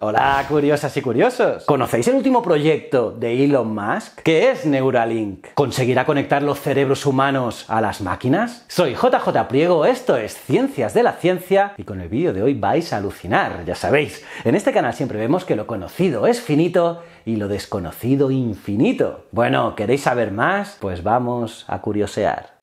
Hola, curiosas y curiosos. ¿Conocéis el último proyecto de Elon Musk? ¿Qué es Neuralink? ¿Conseguirá conectar los cerebros humanos a las máquinas? Soy JJ Priego, esto es Ciencias de la Ciencia y con el vídeo de hoy vais a alucinar, ya sabéis. En este canal siempre vemos que lo conocido es finito y lo desconocido infinito. Bueno, ¿queréis saber más? Pues vamos a curiosear.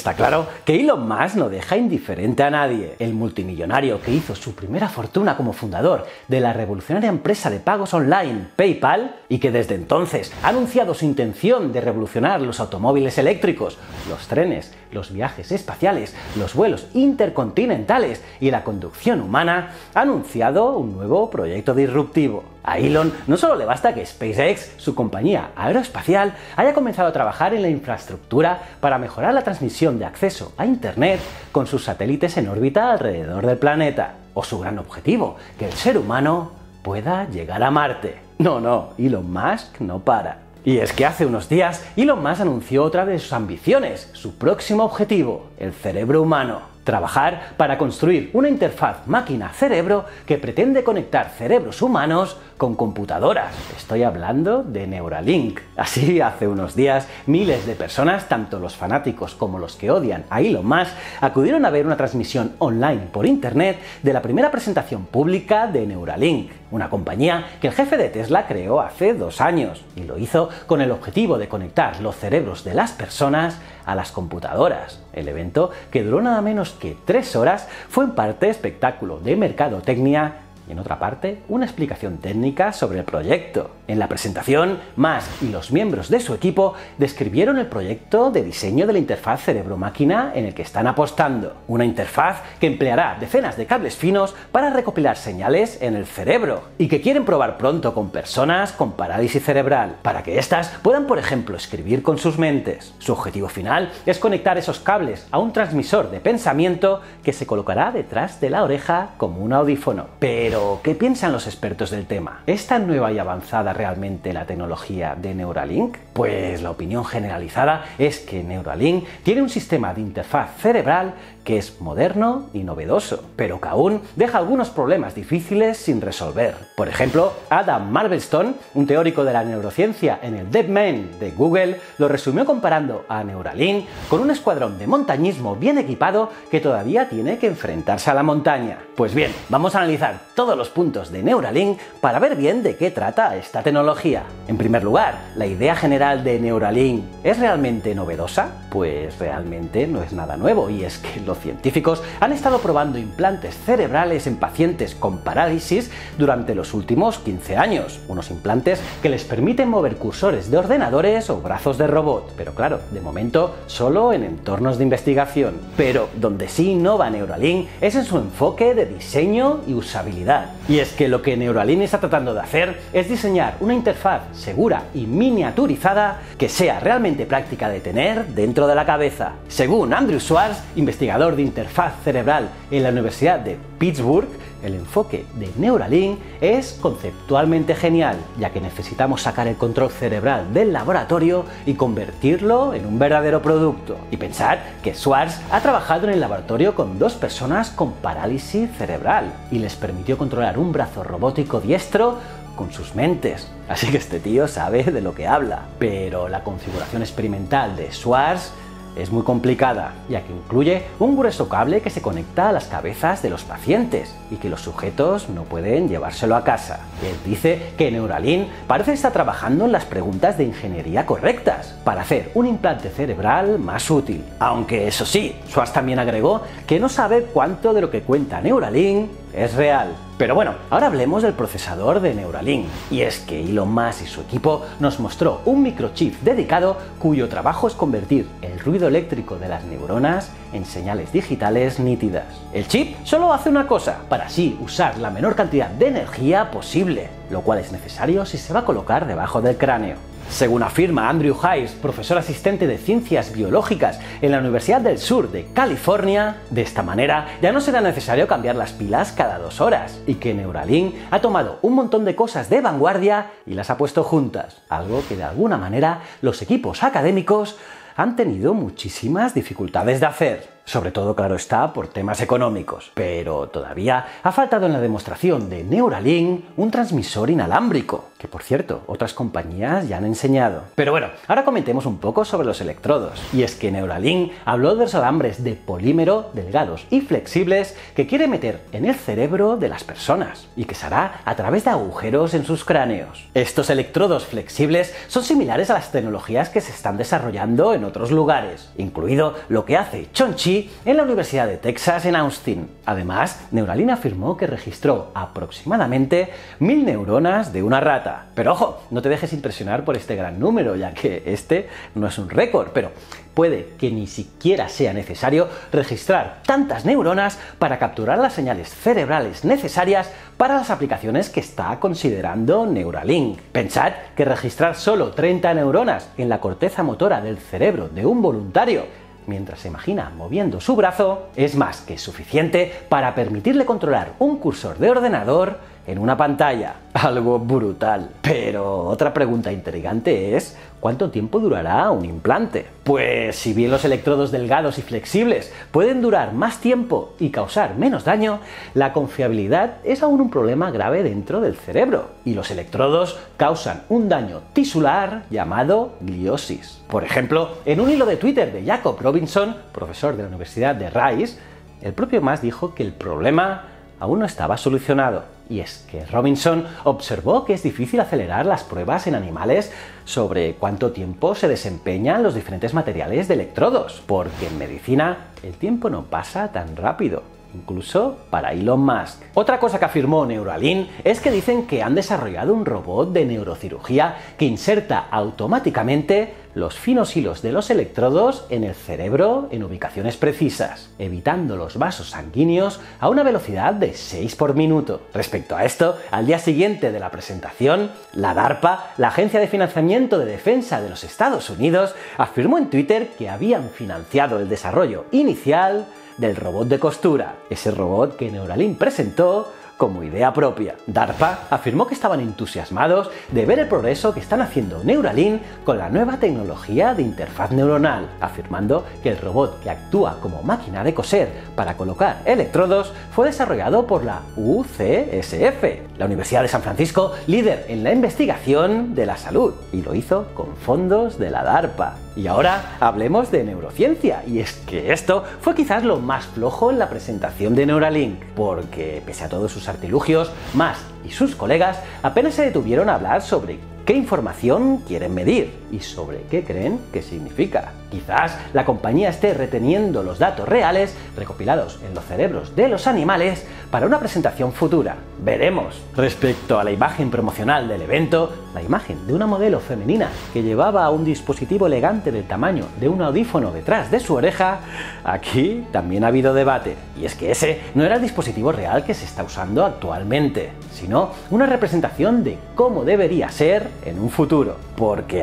Está claro que Elon Musk no deja indiferente a nadie. El multimillonario que hizo su primera fortuna como fundador de la revolucionaria empresa de pagos online PayPal y que desde entonces ha anunciado su intención de revolucionar los automóviles eléctricos, los trenes, los viajes espaciales, los vuelos intercontinentales y la conducción humana, ha anunciado un nuevo proyecto disruptivo. A Elon no solo le basta que SpaceX, su compañía aeroespacial, haya comenzado a trabajar en la infraestructura para mejorar la transmisión de acceso a Internet con sus satélites en órbita alrededor del planeta, o su gran objetivo, que el ser humano pueda llegar a Marte. No, no, Elon Musk no para. Y es que hace unos días Elon Musk anunció otra de sus ambiciones, su próximo objetivo, el cerebro humano. Trabajar para construir una interfaz máquina-cerebro que pretende conectar cerebros humanos con computadoras. Estoy hablando de Neuralink. Así, hace unos días, miles de personas, tanto los fanáticos como los que odian a Elon Musk, acudieron a ver una transmisión online por internet de la primera presentación pública de Neuralink, una compañía que el jefe de Tesla creó hace dos años y lo hizo con el objetivo de conectar los cerebros de las personas a las computadoras. El evento, que duró nada menos que tres horas, fue en parte espectáculo de mercadotecnia y en otra parte una explicación técnica sobre el proyecto. En la presentación, Musk y los miembros de su equipo describieron el proyecto de diseño de la interfaz cerebro-máquina en el que están apostando. Una interfaz que empleará decenas de cables finos para recopilar señales en el cerebro y que quieren probar pronto con personas con parálisis cerebral, para que éstas puedan, por ejemplo, escribir con sus mentes. Su objetivo final es conectar esos cables a un transmisor de pensamiento que se colocará detrás de la oreja como un audífono. Pero, ¿qué piensan los expertos del tema? ¿Es tan nueva y avanzada realmente la tecnología de Neuralink? Pues la opinión generalizada es que Neuralink tiene un sistema de interfaz cerebral que es moderno y novedoso, pero que aún deja algunos problemas difíciles sin resolver. Por ejemplo, Adam Marvelstone, un teórico de la neurociencia en el DeepMind de Google, lo resumió comparando a Neuralink con un escuadrón de montañismo bien equipado que todavía tiene que enfrentarse a la montaña. Pues bien, vamos a analizar todos los puntos de Neuralink para ver bien de qué trata esta tecnología. En primer lugar, la idea general de Neuralink es realmente novedosa? Pues realmente no es nada nuevo y es que los científicos han estado probando implantes cerebrales en pacientes con parálisis durante los últimos 15 años. Unos implantes que les permiten mover cursores de ordenadores o brazos de robot. Pero claro, de momento solo en entornos de investigación. Pero donde sí innova Neuralink es en su enfoque de diseño y usabilidad. Y es que lo que Neuralink está tratando de hacer es diseñar una interfaz segura y miniaturizada que sea realmente práctica de tener dentro de la cabeza. Según Andrew Schwartz, investigador de interfaz cerebral en la Universidad de Pittsburgh, el enfoque de Neuralink es conceptualmente genial, ya que necesitamos sacar el control cerebral del laboratorio y convertirlo en un verdadero producto. Y pensar que Schwartz ha trabajado en el laboratorio con dos personas con parálisis cerebral y les permitió controlar un brazo robótico diestro con sus mentes. Así que este tío sabe de lo que habla. Pero la configuración experimental de Schwartz es muy complicada, ya que incluye un grueso cable que se conecta a las cabezas de los pacientes y que los sujetos no pueden llevárselo a casa. Él dice que Neuralink parece estar trabajando en las preguntas de ingeniería correctas para hacer un implante cerebral más útil. Aunque eso sí, Schwartz también agregó que no sabe cuánto de lo que cuenta Neuralink es real. Pero bueno, ahora hablemos del procesador de Neuralink. Y es que Elon Musk y su equipo nos mostró un microchip dedicado cuyo trabajo es convertir el ruido eléctrico de las neuronas en señales digitales nítidas. El chip solo hace una cosa, para así usar la menor cantidad de energía posible, lo cual es necesario si se va a colocar debajo del cráneo. Según afirma Andrew Hayes, profesor asistente de ciencias biológicas en la Universidad del Sur de California, de esta manera ya no será necesario cambiar las pilas cada dos horas. Y que Neuralink ha tomado un montón de cosas de vanguardia y las ha puesto juntas, algo que de alguna manera los equipos académicos han tenido muchísimas dificultades de hacer. Sobre todo, claro está, por temas económicos. Pero todavía ha faltado en la demostración de Neuralink un transmisor inalámbrico, que por cierto, otras compañías ya han enseñado. Pero bueno, ahora comentemos un poco sobre los electrodos. Y es que Neuralink habló de los alambres de polímero delgados y flexibles que quiere meter en el cerebro de las personas y que se hará a través de agujeros en sus cráneos. Estos electrodos flexibles son similares a las tecnologías que se están desarrollando en otros lugares, incluido lo que hace Chonchi en la Universidad de Texas en Austin. Además, Neuralink afirmó que registró aproximadamente mil neuronas de una rata. Pero ojo, no te dejes impresionar por este gran número, ya que este no es un récord, pero puede que ni siquiera sea necesario registrar tantas neuronas para capturar las señales cerebrales necesarias para las aplicaciones que está considerando Neuralink. Pensad que registrar solo 30 neuronas en la corteza motora del cerebro de un voluntario mientras se imagina moviendo su brazo, es más que suficiente para permitirle controlar un cursor de ordenador en una pantalla. Algo brutal. Pero otra pregunta intrigante es, ¿cuánto tiempo durará un implante? Pues si bien los electrodos delgados y flexibles pueden durar más tiempo y causar menos daño, la confiabilidad es aún un problema grave dentro del cerebro y los electrodos causan un daño tisular llamado gliosis. Por ejemplo, en un hilo de Twitter de Jacob Robinson, profesor de la Universidad de Rice, el propio Mas dijo que el problema aún no estaba solucionado. Y es que Robinson observó que es difícil acelerar las pruebas en animales sobre cuánto tiempo se desempeñan los diferentes materiales de electrodos, porque en medicina el tiempo no pasa tan rápido incluso para Elon Musk. Otra cosa que afirmó Neuralink es que dicen que han desarrollado un robot de neurocirugía que inserta automáticamente los finos hilos de los electrodos en el cerebro en ubicaciones precisas, evitando los vasos sanguíneos a una velocidad de 6 por minuto. Respecto a esto, al día siguiente de la presentación, la DARPA, la Agencia de Financiamiento de Defensa de los Estados Unidos, afirmó en Twitter que habían financiado el desarrollo inicial del robot de costura, ese robot que Neuralink presentó como idea propia. DARPA afirmó que estaban entusiasmados de ver el progreso que están haciendo Neuralink con la nueva tecnología de interfaz neuronal, afirmando que el robot que actúa como máquina de coser para colocar electrodos fue desarrollado por la UCSF, la Universidad de San Francisco, líder en la investigación de la salud, y lo hizo con fondos de la DARPA. Y ahora hablemos de neurociencia, y es que esto fue quizás lo más flojo en la presentación de Neuralink, porque pese a todos sus artilugios, más y sus colegas apenas se detuvieron a hablar sobre qué información quieren medir y sobre qué creen que significa. Quizás la compañía esté reteniendo los datos reales recopilados en los cerebros de los animales para una presentación futura. Veremos. Respecto a la imagen promocional del evento, la imagen de una modelo femenina que llevaba un dispositivo elegante del tamaño de un audífono detrás de su oreja, aquí también ha habido debate. Y es que ese no era el dispositivo real que se está usando actualmente, sino una representación de cómo debería ser en un futuro. Porque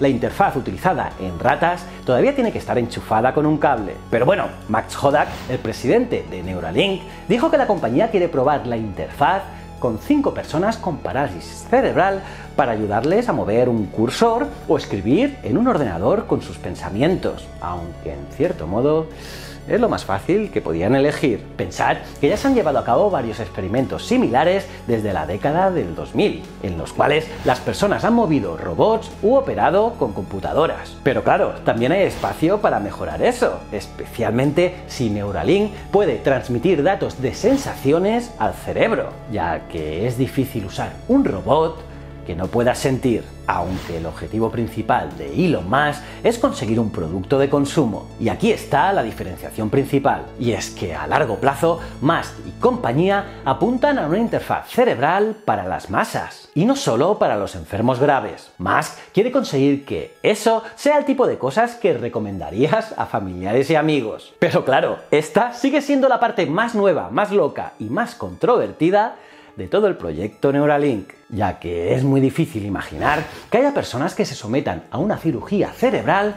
la interfaz utilizada en ratas todavía tiene que estar enchufada con un cable. Pero bueno, Max Hodak, el presidente de Neuralink, dijo que la compañía quiere probar la interfaz con cinco personas con parálisis cerebral para ayudarles a mover un cursor o escribir en un ordenador con sus pensamientos, aunque en cierto modo es lo más fácil que podían elegir. Pensad que ya se han llevado a cabo varios experimentos similares desde la década del 2000, en los cuales las personas han movido robots u operado con computadoras. Pero claro, también hay espacio para mejorar eso, especialmente si Neuralink puede transmitir datos de sensaciones al cerebro, ya que es difícil usar un robot que no puedas sentir, aunque el objetivo principal de Elon Musk es conseguir un producto de consumo. Y aquí está la diferenciación principal, y es que a largo plazo Musk y compañía apuntan a una interfaz cerebral para las masas, y no solo para los enfermos graves. Musk quiere conseguir que eso sea el tipo de cosas que recomendarías a familiares y amigos. Pero claro, esta sigue siendo la parte más nueva, más loca y más controvertida de todo el proyecto Neuralink, ya que es muy difícil imaginar que haya personas que se sometan a una cirugía cerebral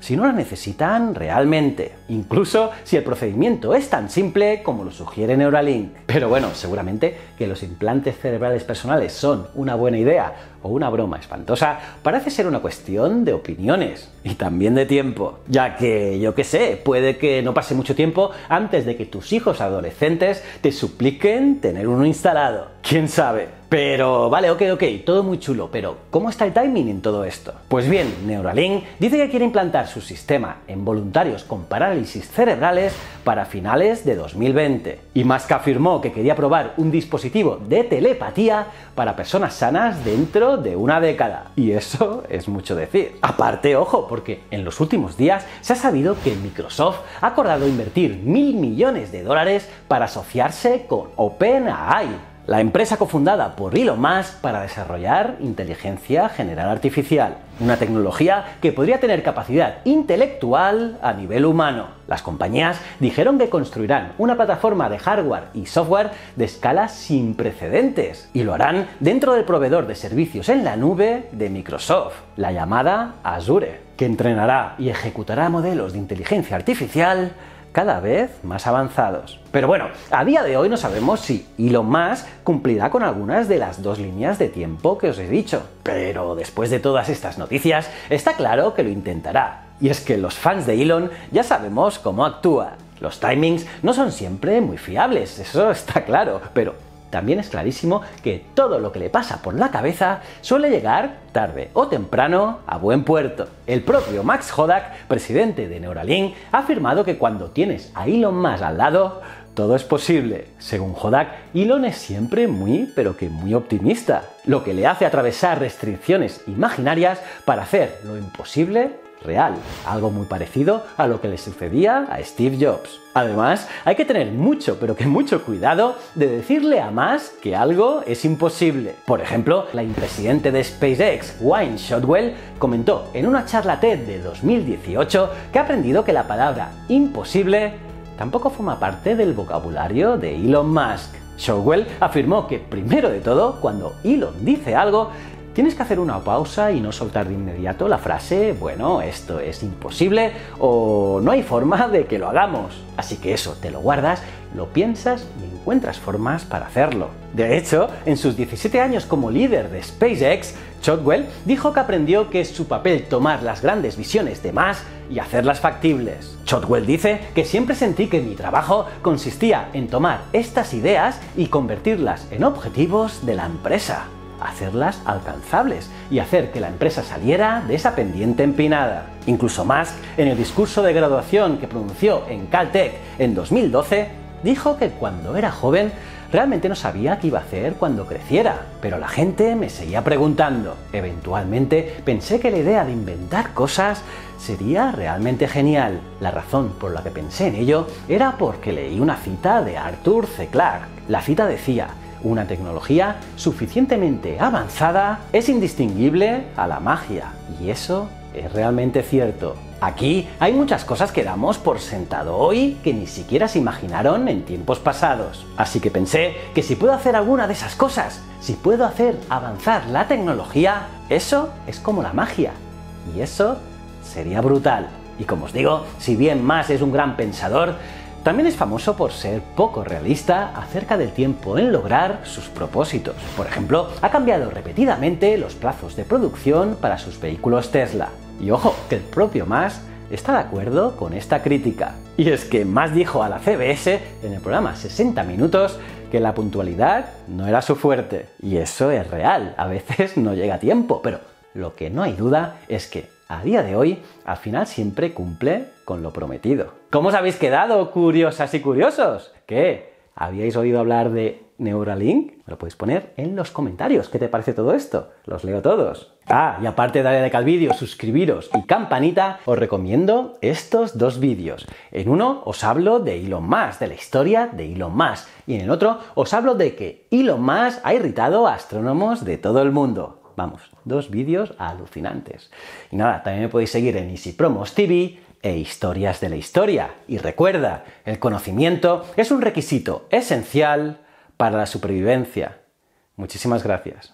si no la necesitan realmente, incluso si el procedimiento es tan simple como lo sugiere Neuralink. Pero bueno, seguramente que los implantes cerebrales personales son una buena idea o una broma espantosa, parece ser una cuestión de opiniones y también de tiempo, ya que yo qué sé, puede que no pase mucho tiempo antes de que tus hijos adolescentes te supliquen tener uno instalado. ¿Quién sabe? Pero vale, ok, ok, todo muy chulo, pero ¿cómo está el timing en todo esto? Pues bien, Neuralink dice que quiere implantar su sistema en voluntarios con parálisis cerebrales para finales de 2020. Y Musk afirmó que quería probar un dispositivo de telepatía para personas sanas dentro de una década. Y eso es mucho decir. Aparte, ojo, porque en los últimos días se ha sabido que Microsoft ha acordado invertir mil millones de dólares para asociarse con OpenAI la empresa cofundada por Elon Musk para desarrollar inteligencia general artificial, una tecnología que podría tener capacidad intelectual a nivel humano. Las compañías dijeron que construirán una plataforma de hardware y software de escala sin precedentes y lo harán dentro del proveedor de servicios en la nube de Microsoft, la llamada Azure, que entrenará y ejecutará modelos de inteligencia artificial cada vez más avanzados. Pero bueno, a día de hoy no sabemos si Elon Musk cumplirá con algunas de las dos líneas de tiempo que os he dicho. Pero después de todas estas noticias, está claro que lo intentará. Y es que los fans de Elon ya sabemos cómo actúa. Los timings no son siempre muy fiables, eso está claro, pero también es clarísimo que todo lo que le pasa por la cabeza suele llegar tarde o temprano a buen puerto. El propio Max Hodak, presidente de Neuralink, ha afirmado que cuando tienes a Elon Musk al lado, todo es posible. Según Hodak, Elon es siempre muy, pero que muy optimista, lo que le hace atravesar restricciones imaginarias para hacer lo imposible real, algo muy parecido a lo que le sucedía a Steve Jobs. Además, hay que tener mucho, pero que mucho cuidado de decirle a más que algo es imposible. Por ejemplo, la impresidente de SpaceX, Wayne Shotwell, comentó en una charla TED de 2018 que ha aprendido que la palabra imposible tampoco forma parte del vocabulario de Elon Musk. Shotwell afirmó que, primero de todo, cuando Elon dice algo, tienes que hacer una pausa y no soltar de inmediato la frase, bueno, esto es imposible o no hay forma de que lo hagamos. Así que eso, te lo guardas, lo piensas y encuentras formas para hacerlo. De hecho, en sus 17 años como líder de SpaceX, Shotwell dijo que aprendió que es su papel tomar las grandes visiones de más y hacerlas factibles. Shotwell dice que siempre sentí que mi trabajo consistía en tomar estas ideas y convertirlas en objetivos de la empresa hacerlas alcanzables y hacer que la empresa saliera de esa pendiente empinada. Incluso más, en el discurso de graduación que pronunció en Caltech en 2012, dijo que cuando era joven realmente no sabía qué iba a hacer cuando creciera, pero la gente me seguía preguntando. Eventualmente pensé que la idea de inventar cosas sería realmente genial. La razón por la que pensé en ello era porque leí una cita de Arthur C. Clarke. La cita decía, una tecnología suficientemente avanzada es indistinguible a la magia. Y eso es realmente cierto. Aquí hay muchas cosas que damos por sentado hoy que ni siquiera se imaginaron en tiempos pasados. Así que pensé que si puedo hacer alguna de esas cosas, si puedo hacer avanzar la tecnología, eso es como la magia. Y eso sería brutal. Y como os digo, si bien más es un gran pensador, también es famoso por ser poco realista acerca del tiempo en lograr sus propósitos. Por ejemplo, ha cambiado repetidamente los plazos de producción para sus vehículos Tesla. Y ojo, que el propio Musk está de acuerdo con esta crítica. Y es que Musk dijo a la CBS en el programa 60 Minutos que la puntualidad no era su fuerte. Y eso es real, a veces no llega a tiempo, pero lo que no hay duda es que a día de hoy, al final siempre cumple con lo prometido. ¿Cómo os habéis quedado, curiosas y curiosos? ¿Qué? ¿Habíais oído hablar de Neuralink? Me lo podéis poner en los comentarios. ¿Qué te parece todo esto? Los leo todos. Ah, y aparte de darle like al vídeo, suscribiros y campanita, os recomiendo estos dos vídeos. En uno os hablo de Elon Musk, de la historia de Elon Musk. Y en el otro os hablo de que Elon Musk ha irritado a astrónomos de todo el mundo. Vamos, dos vídeos alucinantes. Y nada, también me podéis seguir en Easy Promos TV e Historias de la Historia. Y recuerda, el conocimiento es un requisito esencial para la supervivencia. Muchísimas gracias.